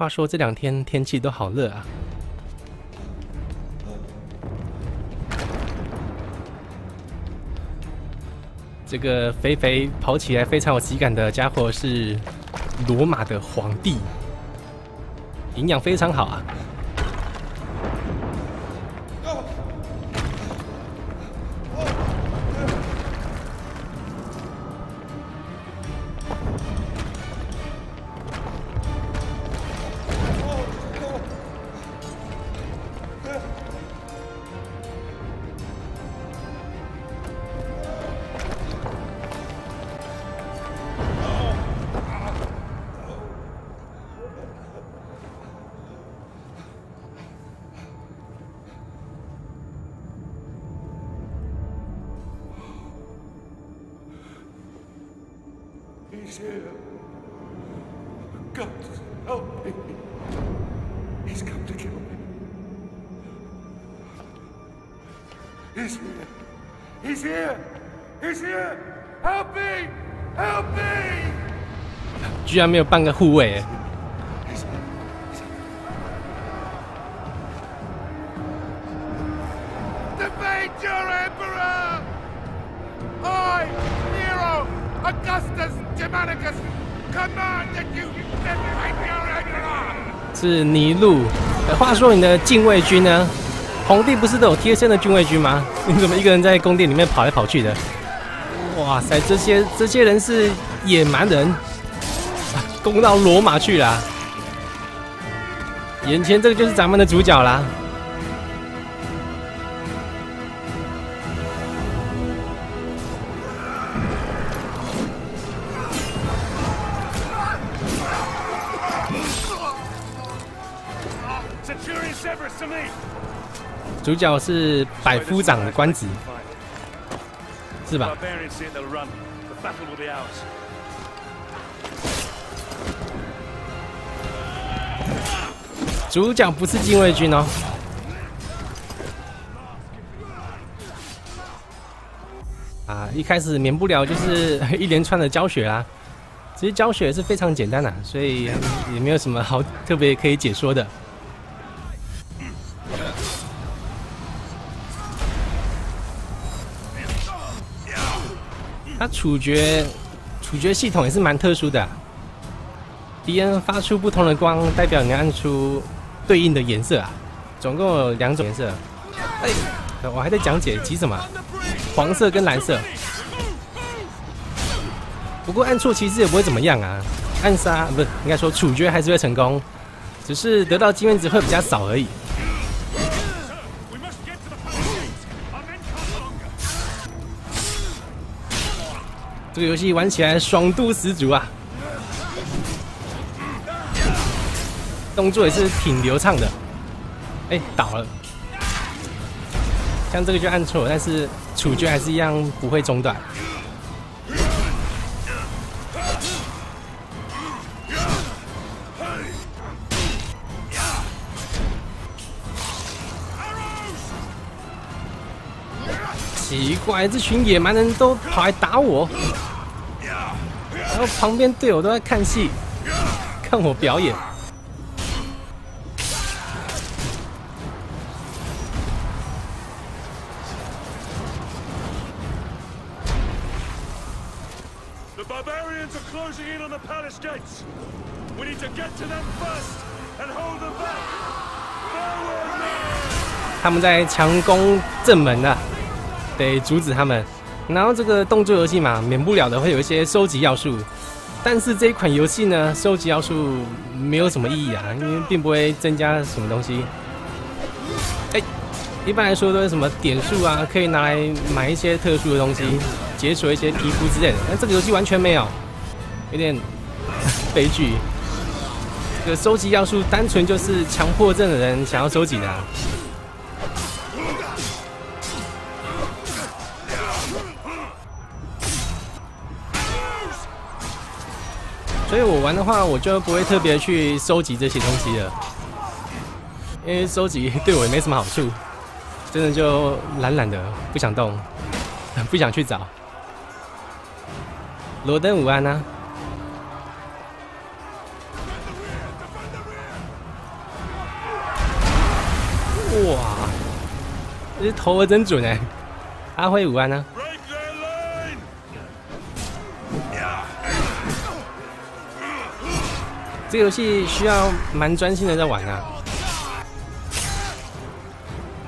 话说这两天天气都好热啊。这个肥肥跑起来非常有喜感的家伙是罗马的皇帝，营养非常好啊。He's here. God help me. He's come to kill me. He's here. He's here. He's here. Help me. Help me. 居然没有半个护卫 是尼禄。话说你的禁卫军呢？皇帝不是都有贴身的禁卫军吗？你怎么一个人在宫殿里面跑来跑去的？哇塞，这些这些人是野蛮人，攻到罗马去了！眼前这个就是咱们的主角啦。主角是百夫长的官职，是吧.主角不是禁卫军哦。啊，一开始免不了就是 一连串的教学啦。其实教学是非常简单的、所以也没有什么好特别可以解说的。它处决处决系统也是蛮特殊的啊、敌人发出不同的光，代表你按出对应的颜色啊，总共有两种颜色。哎，我还在讲解，急什么？黄色跟蓝色。不过按错其实也不会怎么样啊，暗杀不是应该说处决还是会成功，只是得到经验值会比较少而已。这个游戏玩起来爽度十足啊，动作也是挺流畅的。哎、倒了，像这个就按错，但是处决还是一样不会中断。怪，这群野蛮人都跑来打我，然后旁边队友都在看戏，看我表演。The barbarians are closing in on the palace gates. We need to get to them first and hold them back. 他们在强攻正门啊，得阻止他们。然后这个动作游戏嘛，免不了的会有一些收集要素，但是这一款游戏呢，收集要素没有什么意义啊，因为并不会增加什么东西。哎，一般来说都是什么点数啊，可以拿来买一些特殊的东西，解锁一些皮肤之类的。但这个游戏完全没有，有点悲剧。这个收集要素单纯就是强迫症的人想要收集的、啊。所以我玩的话，我就不会特别去收集这些东西了，因为收集对我也没什么好处，真的就懒懒的不想动，不想去找。罗登五安呢？哇，这投得真准哎！安徽五安呢？这个游戏需要蛮专心的在玩啊，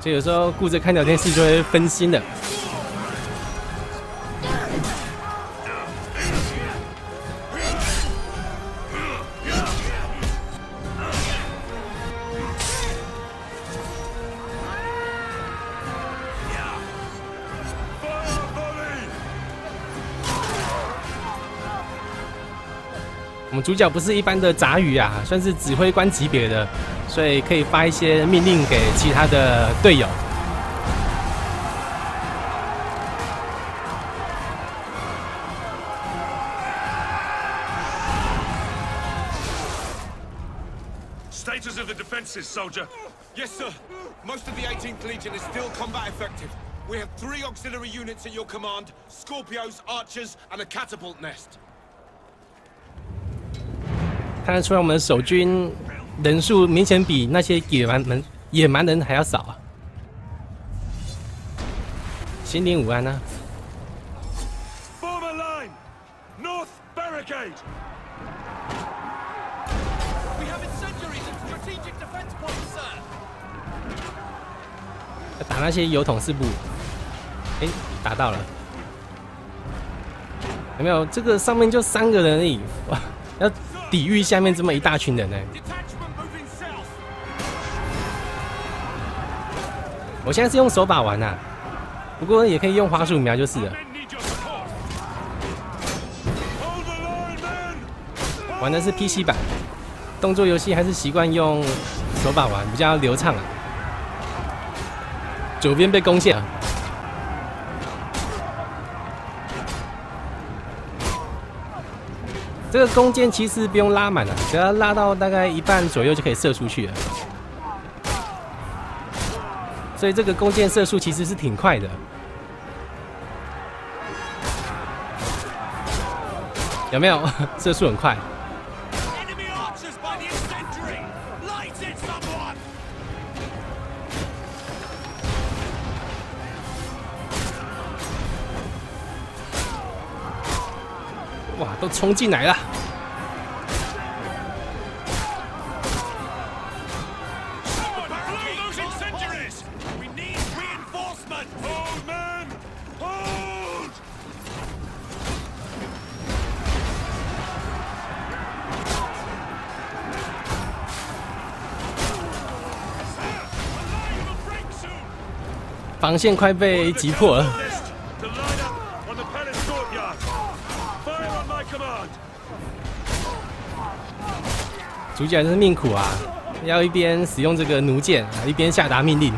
就有时候顾着看聊天室就会分心的。主角不是一般的杂鱼啊，算是指挥官级别的，所以可以发一些命令给其他的队友。Status of the defenses, soldier. Yes, sir. Most of the 18th Legion is still combat effective. We have three auxiliary units at your command, Scorpios, Archers, and a catapult nest. 看得出来，我们守军人数明显比那些野蛮人野蛮人还要少啊！心灵武安呢、啊？打那些油桶是不？哎、打到了，有没有？这个上面就三个人而已，哇！要抵御下面这么一大群人呢！我现在是用手把玩呐，不过也可以用滑鼠瞄就是了。玩的是 PC 版，动作游戏还是习惯用手把玩，比较流畅啊。左边被攻陷了。这个弓箭其实不用拉满了，只要拉到大概一半左右就可以射出去了。所以这个弓箭射速其实是挺快的。有没有？射速很快。冲进来了！防线快被击破了。主角真是命苦啊，要一边使用这个弩箭，一边下达命令。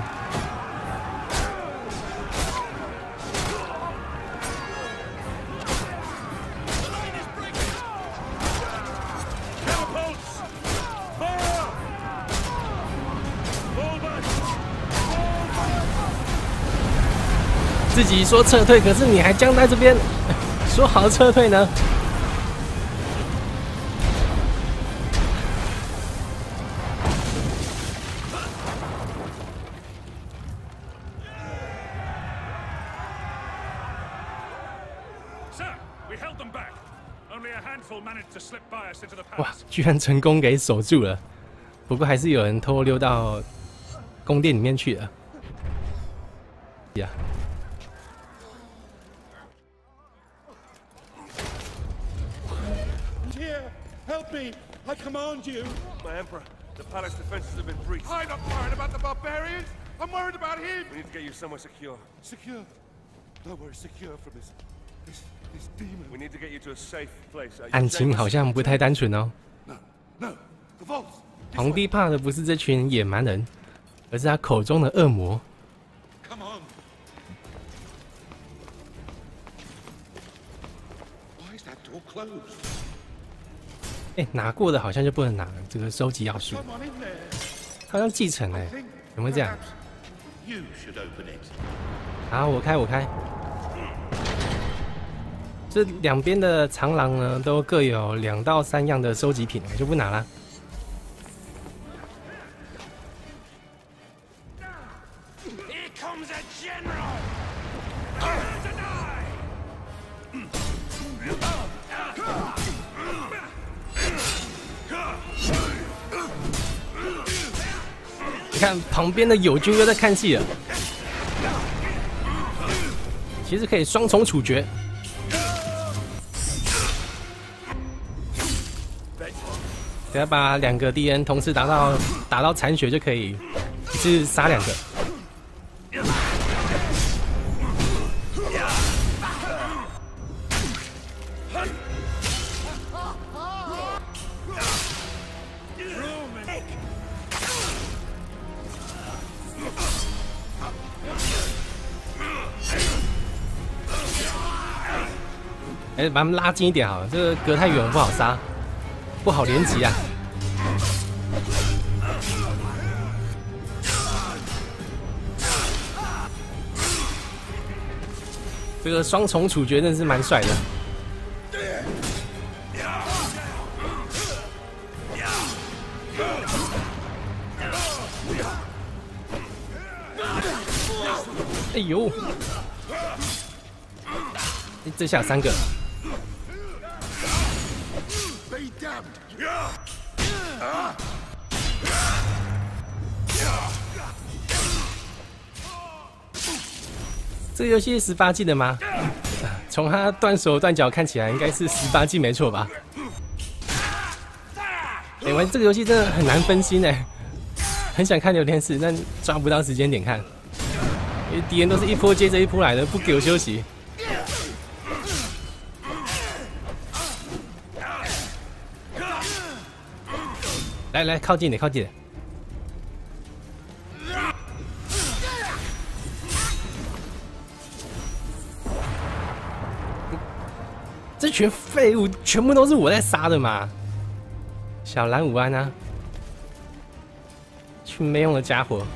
自己说撤退，可是你还僵在这边，说好撤退呢？居然成功给守住了，不过还是有人偷溜到宫殿里面去了。呀！Here, help me! I command you, my emperor. The palace defenses have been breached. I'm not worried about the barbarians. I'm worried about him. We need to get you somewhere secure. Secure? Nowhere secure from this. This 案情好像不太单纯哦。皇帝怕的不是这群野蛮人，而是他口中的恶魔。哎，拿过的好像就不能拿这个收集要素，好像继承哎，有没有这样？好，我开，我开。这两边的长廊呢，都各有两到三样的收集品，我就不拿了。becomes a general. Here's an eye. 你看旁边的友军又在看戏了，其实可以双重处决。只要把两个敌人同时打到打到残血就可以一次杀两个。哎，把他们拉近一点好了，这个隔太远不好杀，不好连击啊。这个双重处决真是蛮帅的。哎呦！这下三个。这个游戏是十八禁的吗？从他断手断脚看起来，应该是十八禁没错吧？哎、玩这个游戏真的很难分心哎，很想看聊天室，但抓不到时间点看，因为敌人都是一波接着一波来的，不给我休息。来来，靠近点，靠近点。群废物全部都是我在杀的嘛！小蓝午安啊，群没用的家伙。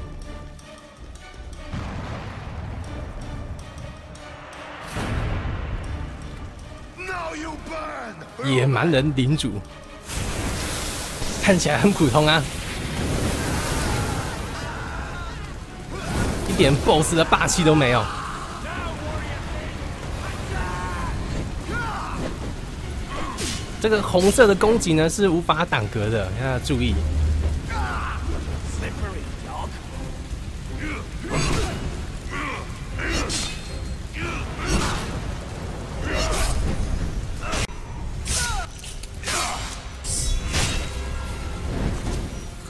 野蛮人领主，看起来很普通啊，一点 BOSS 的霸气都没有。这个红色的攻击呢是无法挡格的，大家注意。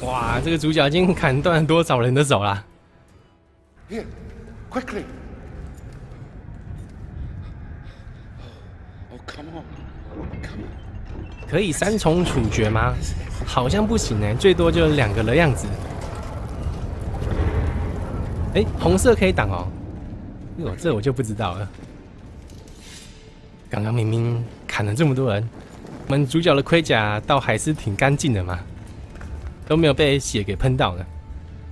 哇，这个主角已经砍断多少人的手了？可以三重处决吗？好像不行哎，最多就两个的样子。哎，红色可以挡哦。哟，这我就不知道了。刚刚明明砍了这么多人，我们主角的盔甲倒还是挺干净的嘛，都没有被血给喷到呢。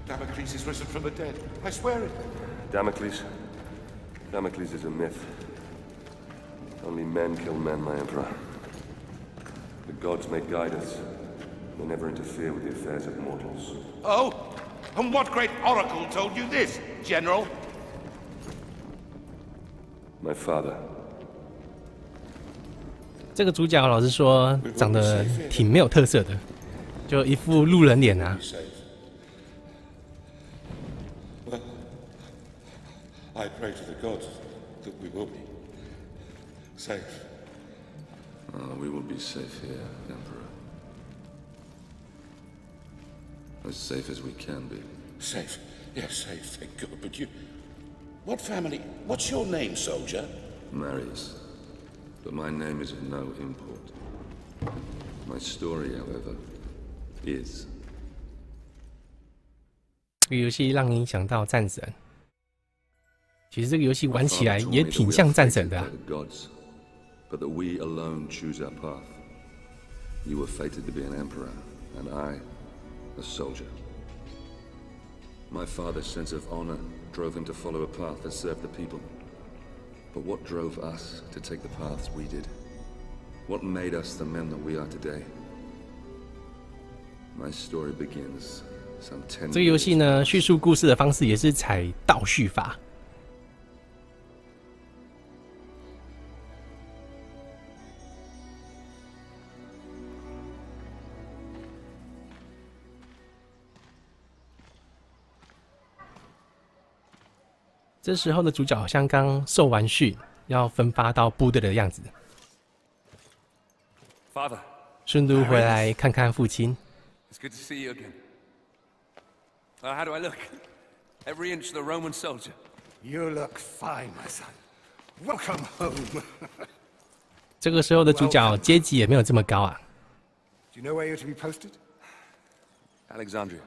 Damocles is risen from the dead. I swear it. Damocles? Damocles is a myth. Only men kill men, my emperor. The gods may guide us. They never interfere with the affairs of mortals. Oh, and what great oracle told you this, General? My father. 这个主角老实说长得挺没有特色的，就一副路人脸啊。 Safe. Well, I pray to the gods that we will be safe. Uh, we will be safe here, Emperor. As safe as we can be. Safe. Yes, safe, thank God. But you. What family? What's your name, soldier? Marius. But my name is of no import. My story, however, is. 这个游戏让你想到战神。其实这个游戏 My 玩起 father 来 told 也 me that 挺 we 像 are 战神 fated 的、啊 by。the gods, but that we alone choose our path. You were fated to be an emperor, and I, a soldier. My father's sense of honor drove him to follow a path that served the people. But what drove us to take the paths we did? What made us the men that we are today? My story begins some ten. 这个游戏呢，叙述故事的方式也是采倒叙法。 这时候的主角好像刚受完训，要分发到部队的样子。Father, 顺路回来看看父亲。it's good to see you again. Uh, how do I look? Every inch the Roman soldier. You look fine, my son. Welcome home. 这个时候的主角阶级也没有这么高啊。Do you know where you're to be posted? Alexandria.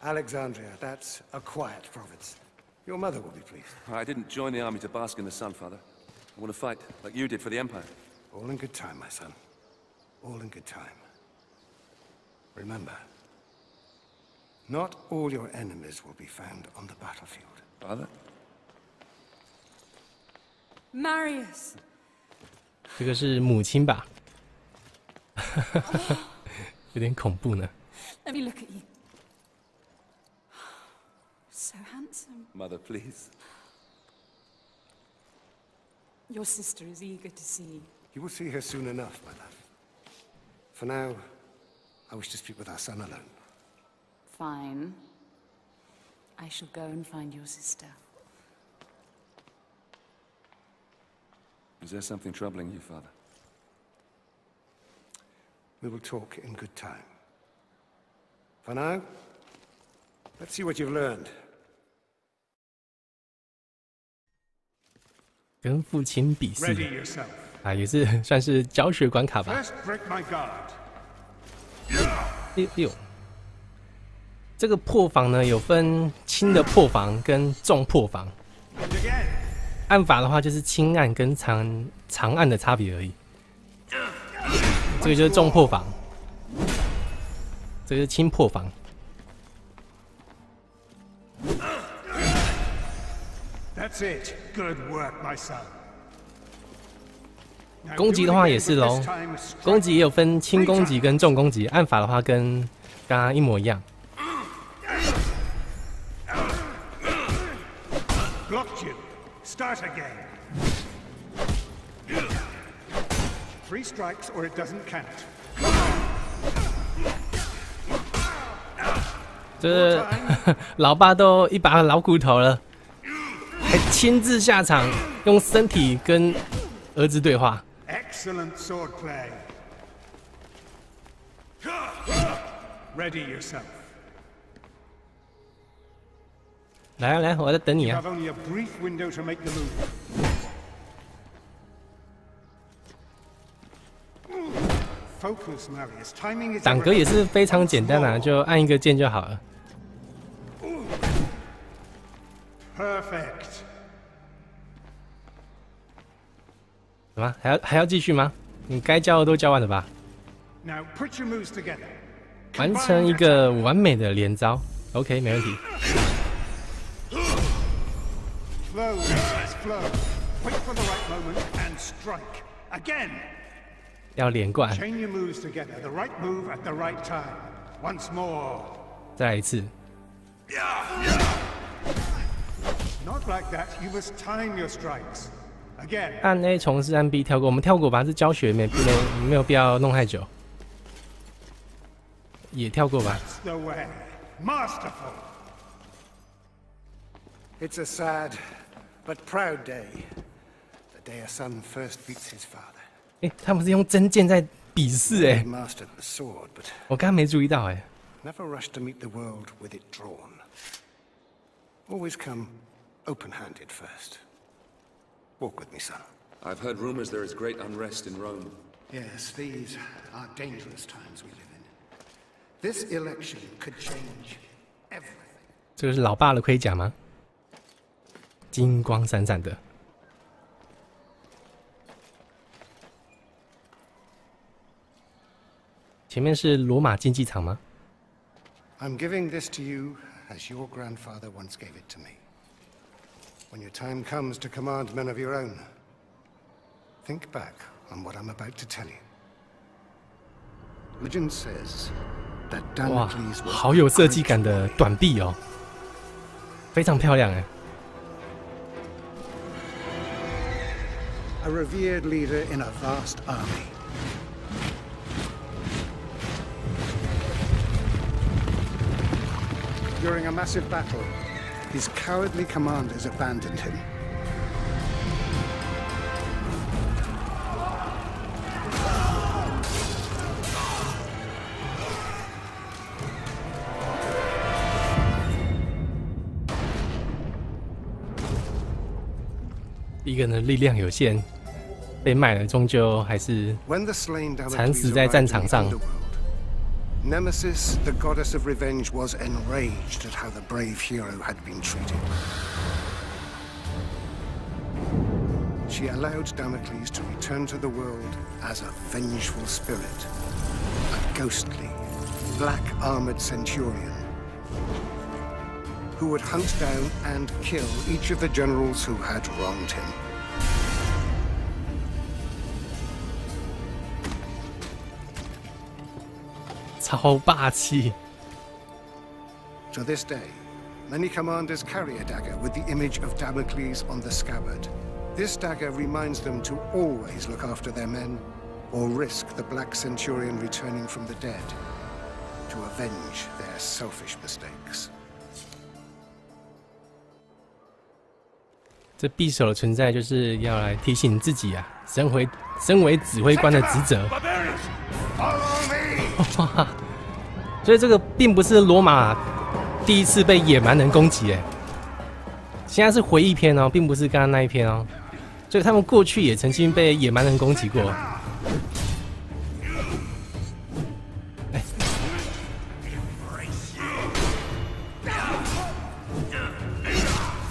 Alexandria. That's a quiet province. Your mother will be pleased. I didn't join the army to bask in the sun, Father. I want to fight like you did for the Empire. All in good time, my son. All in good time. Remember, not all your enemies will be found on the battlefield. Father? Marius! 这个是母亲吧？有点恐怖呢。 Let me look at you. So handsome. Mother, please. Your sister is eager to see you. You will see her soon enough, my love. For now, I wish to speak with our son alone. Fine. I shall go and find your sister. Is there something troubling you, Father? We will talk in good time. For now, let's see what you've learned. 跟父亲比试啊，也是 算是教学关卡吧。六六，这个破防呢有分轻的破防跟重破防。按法的话就是轻按跟长长按的差别而已。这个就是重破防，这个是轻破防。That's it. Good work, my son. 攻击的话也是喽攻击也有分轻攻击跟重攻击，按法的话跟刚刚一模一样。Blocked you. Start again. Three strikes or it doesn't count. 这老爸都一把老骨头了，还亲自下场用身体跟儿子对话。Excellent swordplay. Ready yourself. 来啊来，我在等你啊 have！only a window to make the move. 挡格也是非常简单啊，就按一个键就好了。Perfect. 什么？还要还要继续吗？你该交的都交完了吧？完成一个完美的连招，OK，没问题。要连贯。再来一次。按 A 重试，按 B 跳过。我们跳过吧，是教学，没没没有必要弄太久。也跳过吧。That's the way. Masterful. It's a sad but proud day. The day a son first beats his father. 哎、他们是用真剑在比试哎 He，mastered the sword, but 我刚刚没注意到哎。never rushed to meet the world with it drawn. Always come open-handed first. Walk with me, son. I've heard rumors there is great unrest in Rome. Yes, these are dangerous times we live in. This election could change everything. 这个是老爸的盔甲吗？金光闪闪的。前面是罗马竞技场吗？ I'm giving this to you as your grandfather once gave it to me. When your time comes to command men of your own, think back on what I'm about to tell you. Legend says that 哇 Damocles，was 好有设计感的短臂哦，非常漂亮哎。 a revered leader in a vast army. During a massive battle, his cowardly commanders abandoned him. 一个人的力量有限，被卖了，终究还是 When the slain 惨死在战场上。Nemesis, the goddess of revenge, was enraged at how the brave hero had been treated. She allowed Damocles to return to the world as a vengeful spirit, a ghostly, black-armored centurion who would hunt down and kill each of the generals who had wronged him. 超霸气。 To this day, many commanders carry a dagger with the image of Damocles on the scabbard. This dagger reminds them to always look after their men or risk the Black Centurion returning from the dead to avenge their selfish mistakes. 这匕首的存在就是要来提醒自己啊，身为身为指挥官的职责。哇！ 所以这个并不是罗马第一次被野蛮人攻击，哎，现在是回忆篇哦，并不是刚刚那一篇哦。所以他们过去也曾经被野蛮人攻击过。哎，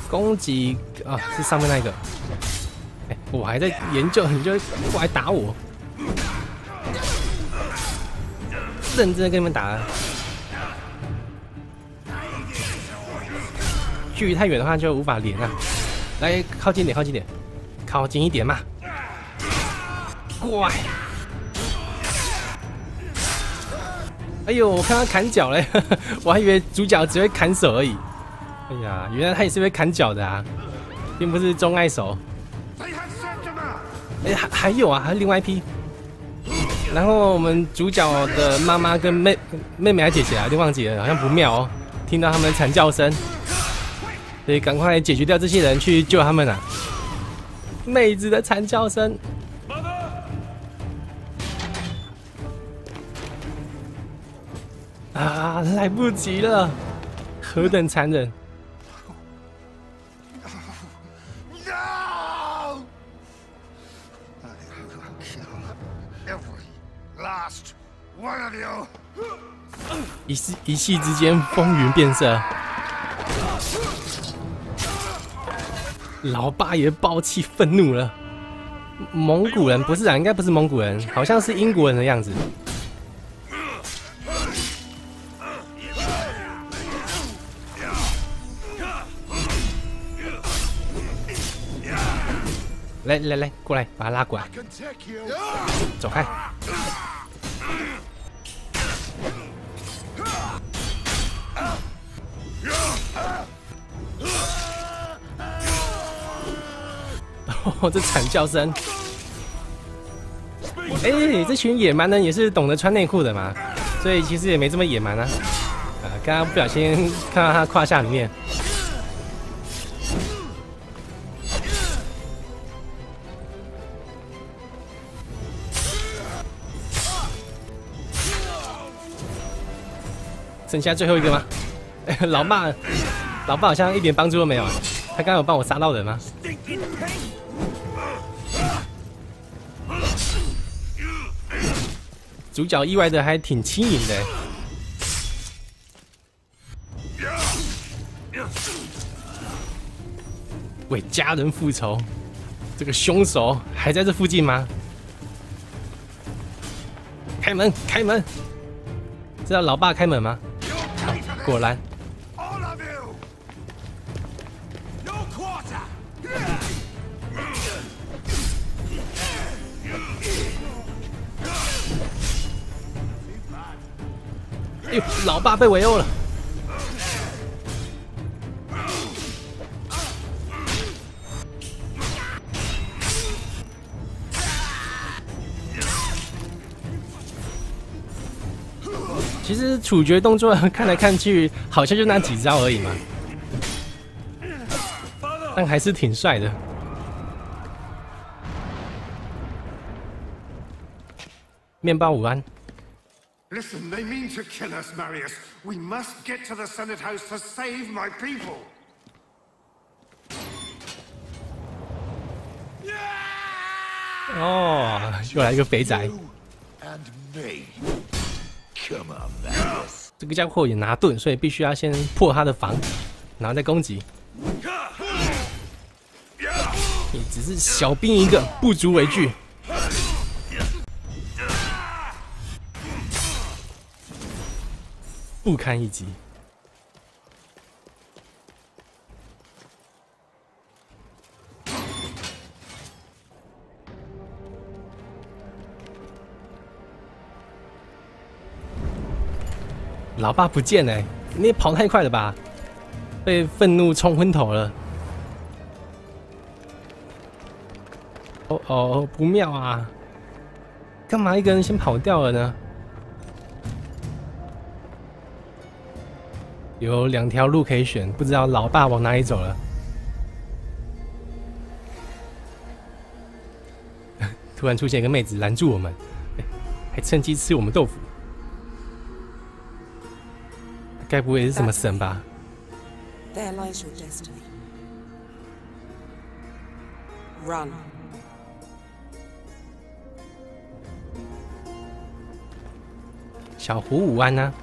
攻击啊，是上面那个。哎，我还在研究，你就过来打我。认真的跟你们打。距离太远的话就无法连啊。来，靠近点，靠近点，靠近一点嘛。怪。哎呦，我看他砍脚嘞，我还以为主角只会砍手而已。哎呀，原来他也是会砍脚的啊，并不是钟爱手。哎，还还有啊，还有另外一批。然后我们主角的妈妈跟妹妹妹还姐姐啊，就忘记了，好像不妙哦。听到他们的惨叫声，所以赶快解决掉这些人，去救他们啊！妹子的惨叫声。啊，来不及了！何等残忍！Last one of you. 一夕一夕之间，风云变色。老爸也暴气愤怒了。蒙古人不是啊，应该不是蒙古人，好像是英国人的样子。来来来，过来，把他拉过来，走开。哦，这惨叫声！哎、这群野蛮人也是懂得穿内裤的嘛，所以其实也没这么野蛮啊。啊，刚刚不小心看到他胯下里面。剩下最后一个吗？老爸，老爸好像一点帮助都没有啊。他刚刚有帮我杀到人吗？主角意外的还挺轻盈的。为家人复仇，这个凶手还在这附近吗？开门，开门！是要老爸开门吗？果然!哎呦，老爸被围殴了。其实处决动作看来看去，好像就那几招而已嘛，但还是挺帅的。面包午安。Listen, they mean to kill us, Marius. We must get to the Senate House to save my people. 哦，又来一个肥仔。Come on, 这个家伙也拿盾，所以必须要先破他的防，然后再攻击。你只是小兵一个，不足为惧。不堪一击。老爸不见哎、你也跑太快了吧？被愤怒冲昏头了。哦哦，不妙啊！干嘛一个人先跑掉了呢？有两条路可以选，不知道老爸往哪里走了。突然出现一个妹子拦住我们，还趁机吃我们豆腐。该不会是什么神吧？There lies your destiny. Run. 小胡武安呢、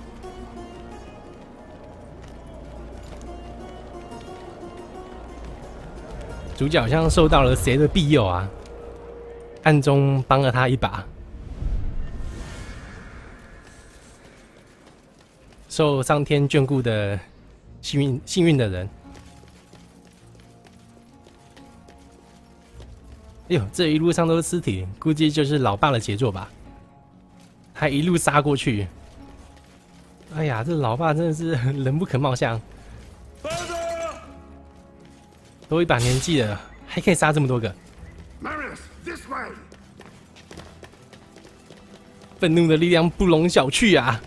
主角好像受到了谁的庇佑啊？暗中帮了他一把，受上天眷顾的幸运幸运的人。哎呦，这一路上都是尸体，估计就是老爸的杰作吧。还一路杀过去。哎呀，这老爸真的是 人不可貌相，都一把年纪了，还可以杀这么多个。愤怒的力量不容小觑啊！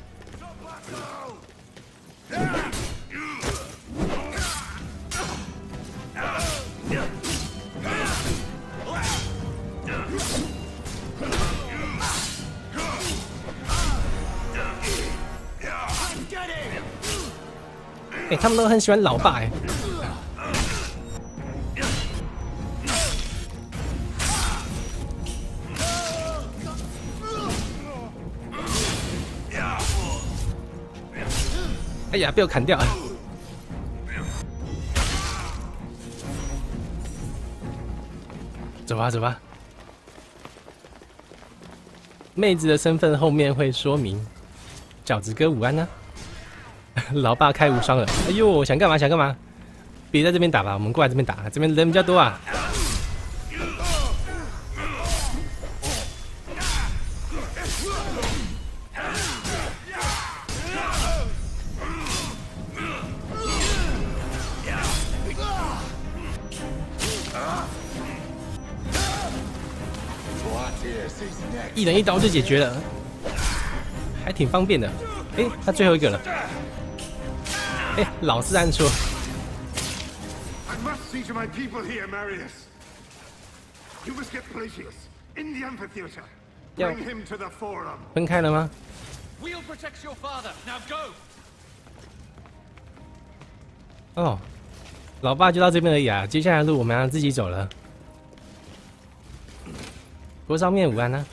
哎、他们都很喜欢老爸哎、哎呀，被我砍掉！走吧，走吧。妹子的身份后面会说明。饺子哥午安呢、老爸开无双了。哎呦，想干嘛想干嘛？别在这边打吧，我们过来这边打，这边人比较多啊。一人一刀就解决了，还挺方便的。哎、他最后一个了。哎、老是按错，I must see to my people here, Marius. You must get Pelagius in the amphitheater. Yo. Bring him to the forum. 分开了吗？We'll protect your father. Now go. 哦，老爸就到这边而已啊，接下来的路我们要自己走了。锅烧面午安啊！